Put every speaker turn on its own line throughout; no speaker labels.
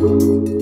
Música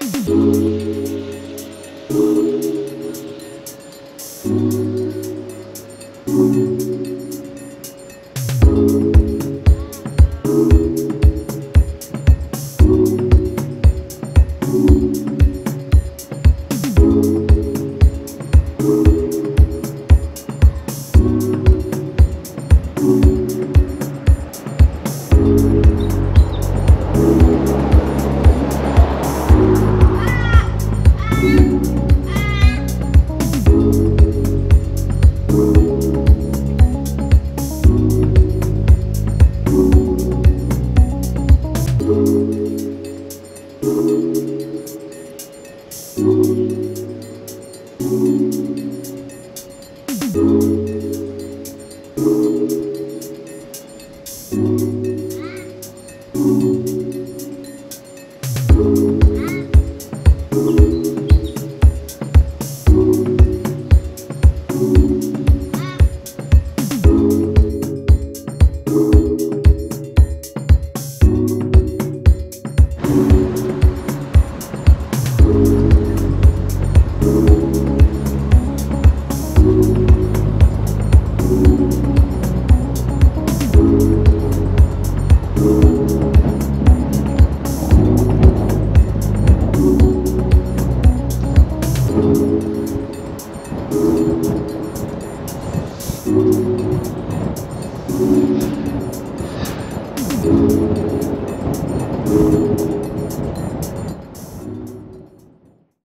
Thank